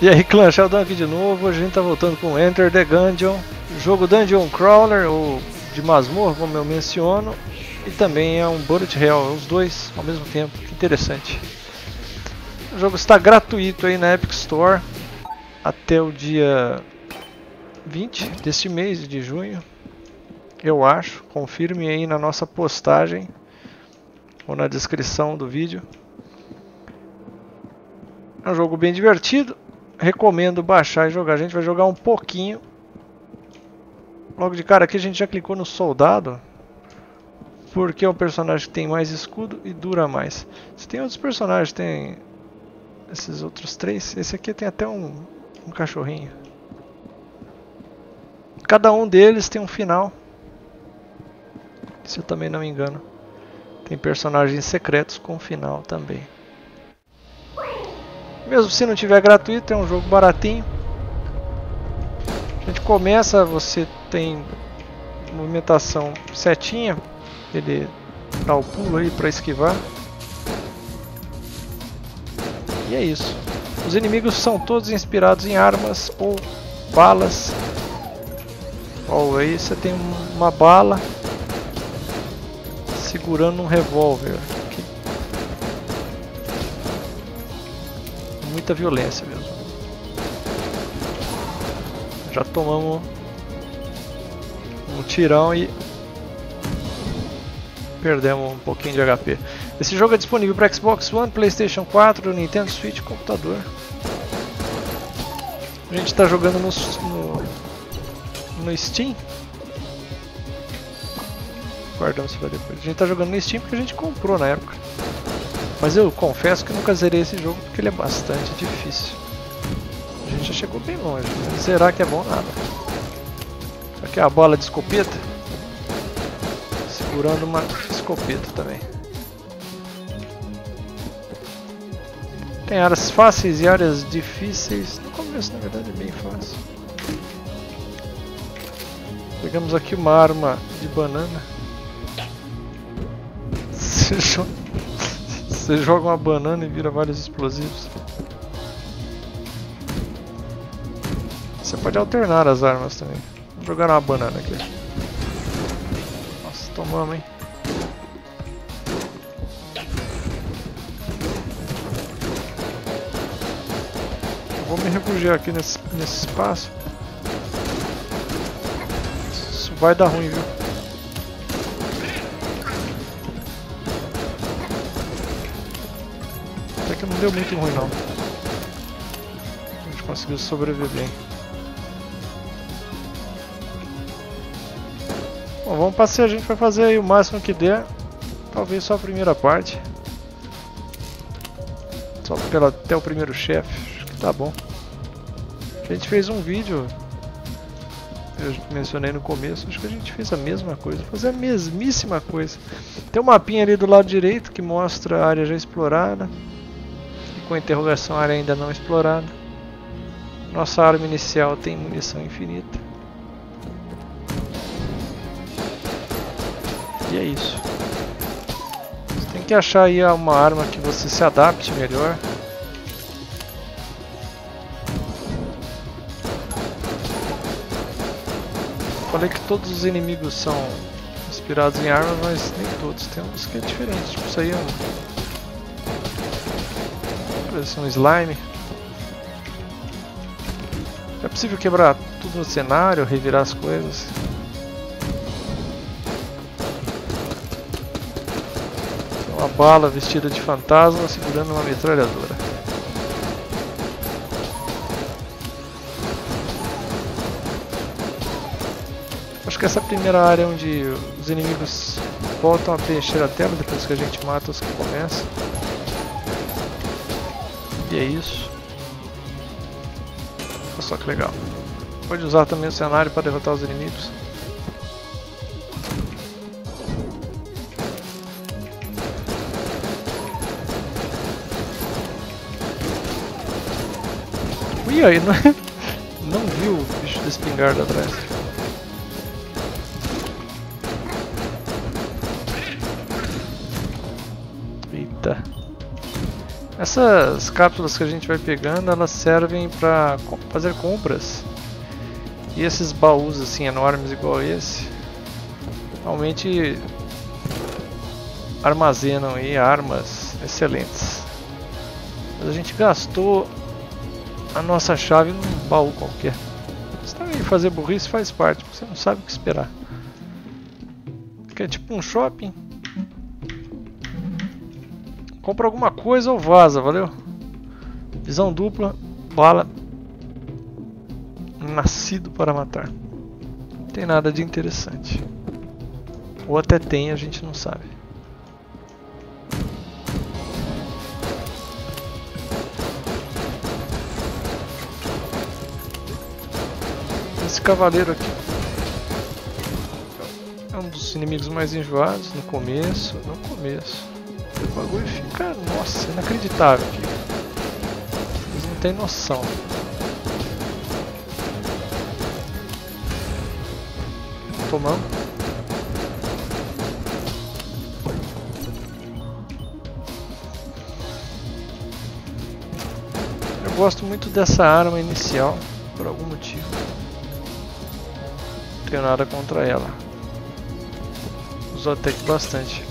E aí, clã, Sheldon aqui de novo. Hoje a gente tá voltando com Enter the Gungeon, jogo Dungeon Crawler, ou de masmorra, como eu menciono, e também é um Bullet Hell, os dois ao mesmo tempo, que interessante. O jogo está gratuito aí na Epic Store até o dia 20 deste mês de junho, eu acho. Confirme aí na nossa postagem ou na descrição do vídeo. É um jogo bem divertido, recomendo baixar e jogar. A gente vai jogar um pouquinho. Logo de cara aqui a gente já clicou no soldado. Porque é um personagem que tem mais escudo e dura mais. Se tem outros personagens, tem esses outros três. Esse aqui tem até um, um cachorrinho. Cada um deles tem um final. Se eu também não me engano. Tem personagens secretos com final também. Mesmo se não tiver gratuito, é um jogo baratinho. A gente começa, você tem movimentação setinha, ele dá o pulo aí para esquivar. E é isso. Os inimigos são todos inspirados em armas ou balas. Ó, aí você tem uma bala segurando um revólver. Muita violência mesmo. Já tomamos um tirão e perdemos um pouquinho de HP. Esse jogo é disponível para Xbox One, PlayStation 4, Nintendo Switch e computador. A gente está jogando no, no, no Steam. Guardamos para depois. A gente está jogando no Steam porque a gente comprou na época. Mas eu confesso que nunca zerei esse jogo porque ele é bastante difícil. A gente já chegou bem longe. Mas zerar que é bom nada. Aqui é a bola de escopeta. Segurando uma escopeta também. Tem áreas fáceis e áreas difíceis. No começo, na verdade, é bem fácil. Pegamos aqui uma arma de banana. Você joga uma banana e vira vários explosivos. Você pode alternar as armas também. Vou jogar uma banana aqui. Nossa, tomamos, hein? Vou me refugiar aqui nesse, nesse espaço. Isso vai dar ruim, viu? Deu muito ruim não. A gente conseguiu sobreviver. Bom, vamos passear, a gente vai fazer aí o máximo que der. Talvez só a primeira parte. Só pela, até o primeiro chefe, acho que tá bom. A gente fez um vídeo, eu mencionei no começo, acho que a gente fez a mesma coisa, fazer a mesmíssima coisa. Tem um mapinha ali do lado direito que mostra a área já explorada com interrogação área ainda não explorada. Nossa arma inicial tem munição infinita. E é isso. Você tem que achar aí uma arma que você se adapte melhor. Falei que todos os inimigos são inspirados em armas, mas nem todos. Tem uns que é diferente. Tipo, isso aí é um Parece um slime. É possível quebrar tudo no cenário, revirar as coisas. Tem uma bala vestida de fantasma segurando uma metralhadora. Acho que essa é a primeira área onde os inimigos voltam a preencher a tela depois que a gente mata os que começam. E é isso. Olha só que legal. Pode usar também o cenário para derrotar os inimigos. Ui, aí não, não viu o bicho da espingarda atrás. Essas cápsulas que a gente vai pegando, elas servem para fazer compras. E esses baús assim enormes igual esse, realmente armazenam aí armas excelentes. Mas a gente gastou a nossa chave num baú qualquer. Mas também fazer burrice faz parte, você não sabe o que esperar. Que é tipo um shopping. Compra alguma coisa ou vaza, valeu? Visão dupla, bala. Nascido para matar. Não tem nada de interessante. Ou até tem, a gente não sabe. Esse cavaleiro aqui é um dos inimigos mais enjoados no começo. No começo. O bagulho fica, nossa, inacreditável. Eles não tem noção. Tomamos. Eu gosto muito dessa arma inicial, por algum motivo. Não tenho nada contra ela. Uso até que bastante.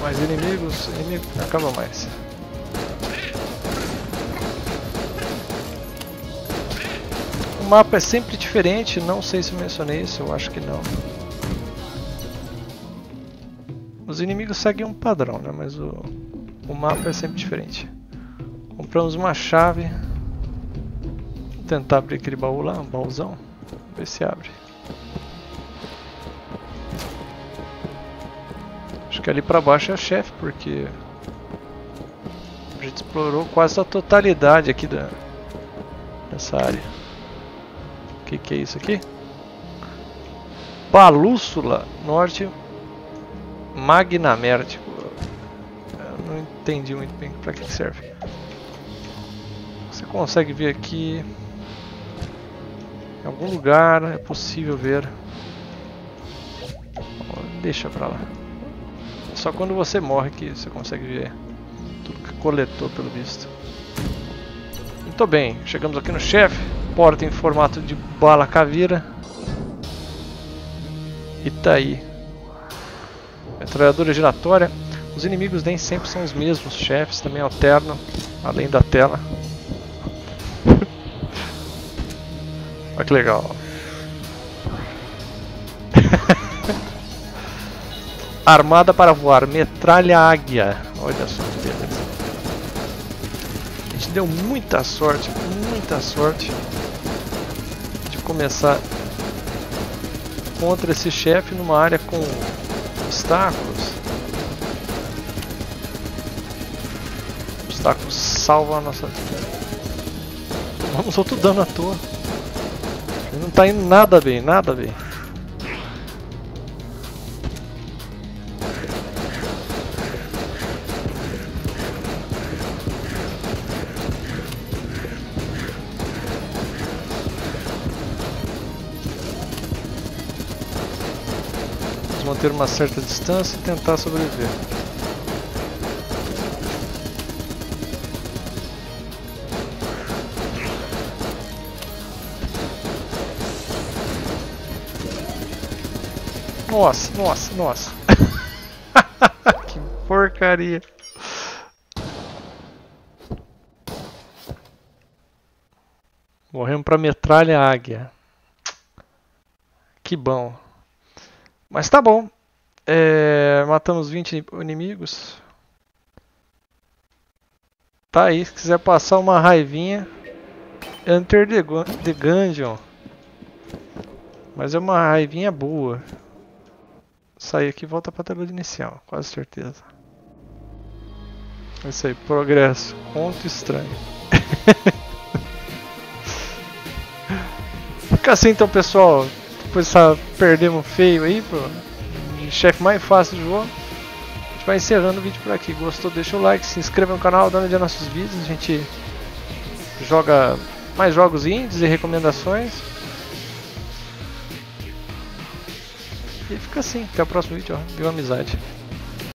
Mais inimigos, inimigo acaba mais. O mapa é sempre diferente, não sei se mencionei isso, eu acho que não. Os inimigos seguem um padrão, né? mas o, o mapa é sempre diferente. Compramos uma chave. Vou tentar abrir aquele baú lá, um baúzão. Ver se abre. Que ali pra baixo é o chefe, porque a gente explorou quase a totalidade aqui da, dessa área. O que, que é isso aqui? Balússula Norte Magnamértico. Eu não entendi muito bem para que serve. Você consegue ver aqui em algum lugar é possível ver. Deixa pra lá. Só quando você morre que você consegue ver tudo que coletou pelo visto. Muito bem, chegamos aqui no chefe. Porta em formato de bala caveira. E tá aí. Metralhadora giratória. Os inimigos nem sempre são os mesmos chefes, também alternam, além da tela. Olha que legal. Armada para voar, metralha águia. Olha só que beleza. A gente deu muita sorte, muita sorte de começar contra esse chefe numa área com obstáculos. Obstáculos salvam a nossa vida. Tomamos outro dano à toa. Não está indo nada bem, nada bem. Manter uma certa distância e tentar sobreviver. Nossa, nossa, nossa. que porcaria. Morremos pra metralha águia. Que bom. Mas tá bom. É, matamos 20 inimigos. Tá aí, se quiser passar uma raivinha. Enter the, the Gungeon. Mas é uma raivinha boa. Sair aqui e volta pra tela inicial, quase certeza. É isso aí, progresso. Conto estranho. Fica assim então, pessoal. Depois perdemos feio aí pro chefe mais fácil do jogo. A gente vai encerrando o vídeo por aqui. Gostou? Deixa o like, se inscreva no canal, dá olhada nossos vídeos. A gente joga mais jogos indies e recomendações. E fica assim. Até o próximo vídeo. Ó. Viu amizade.